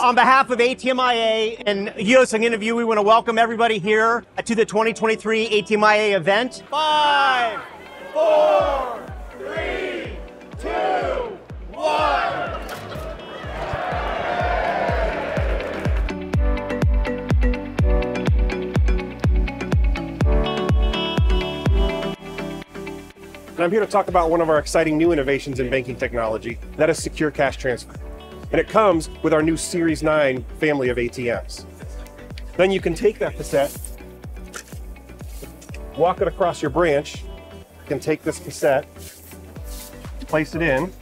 On behalf of ATMIA and Hyosung Innovue, we want to welcome everybody here to the 2023 ATMIA event. Five, four, three, two, one. And I'm here to talk about one of our exciting new innovations in banking technology, that is secure cash transfer. And it comes with our new Series 9 family of ATMs. Then you can take that cassette, walk it across your branch, you can take this cassette, place it in,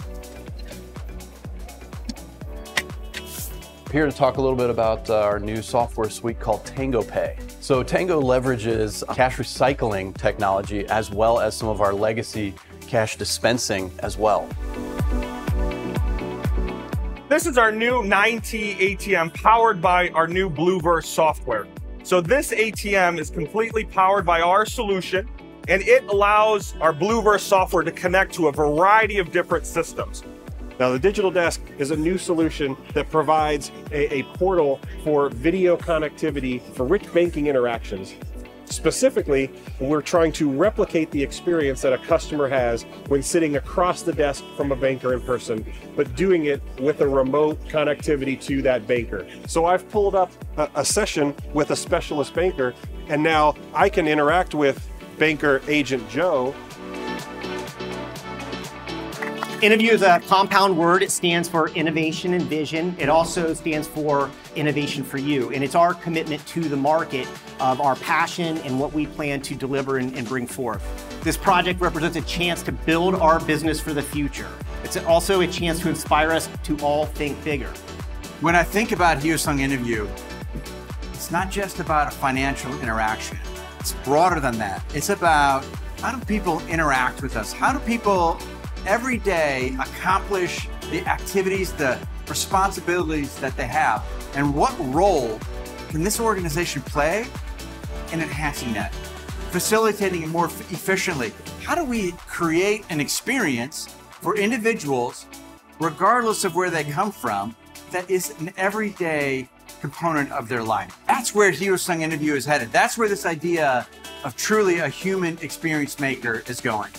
here to talk a little bit about uh, our new software suite called Tango Pay. So Tango leverages cash recycling technology as well as some of our legacy cash dispensing as well. This is our new 9T ATM powered by our new Blueverse software. So this ATM is completely powered by our solution and it allows our Blueverse software to connect to a variety of different systems. Now, the Digital Desk is a new solution that provides a, a, portal for video connectivity for rich banking interactions. Specifically, we're trying to replicate the experience that a customer has when sitting across the desk from a banker in person, but doing it with a remote connectivity to that banker. So I've pulled up a, a session with a specialist banker, and now I can interact with banker agent Joe Innovue is a compound word. It stands for innovation and vision. It also stands for innovation for you. And it's our commitment to the market of our passion and what we plan to deliver and, and bring forth. This project represents a chance to build our business for the future. It's also a chance to inspire us to all think bigger. When I think about Hyosung Innovue, it's not just about a financial interaction. It's broader than that. It's about how do people interact with us? How do people every day accomplish the activities, the responsibilities that they have, and what role can this organization play in enhancing that, facilitating it more efficiently? How do we create an experience for individuals, regardless of where they come from, that is an everyday component of their life? That's where Hyosung Innovue is headed. That's where this idea of truly a human experience maker is going.